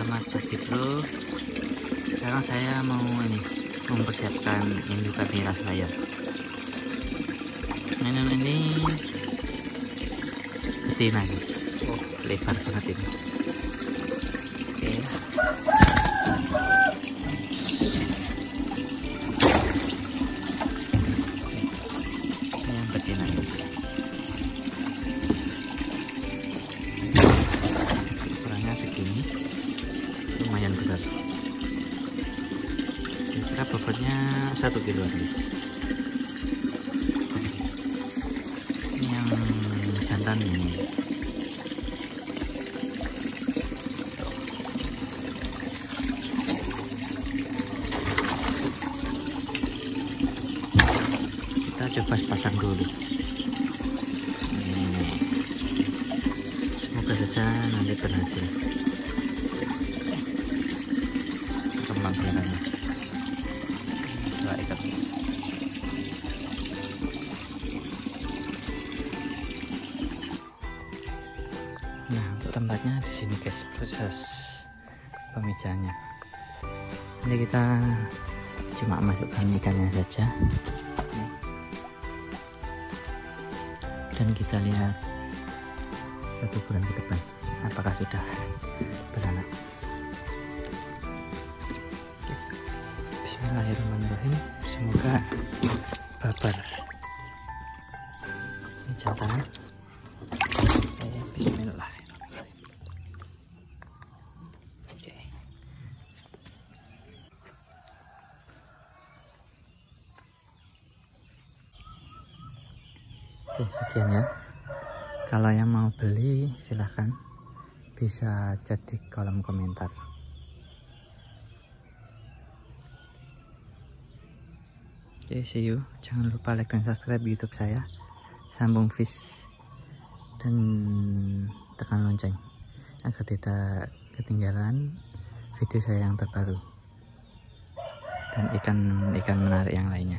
selamat pagi bro. Sekarang saya mau ini mempersiapkan indukan nira saya. Mainan ini betina guys. Oh lebar banget ini. Oke. ini besar kira bobotnya satu kilo guys ini yang jantan ini. Kita coba pasang dulu. Ini. Semoga saja nanti berhasil ikat nah untuk tempatnya di sini guys. Proses pemijahannya nanti kita cuma masukkan ikannya saja. Dan kita lihat satu bulan ke depan apakah sudah beranak Bismillahirrahmanirrahim semoga babar ini jantannya Oke, Bismillahirrahmanirrahim Oke. Oke, sekian ya. Kalau yang mau beli silahkan bisa chat di kolom komentar. Oke, see you. Jangan lupa like dan subscribe YouTube saya. Sambung Fish dan tekan lonceng agar tidak ketinggalan video saya yang terbaru dan ikan ikan menarik yang lainnya.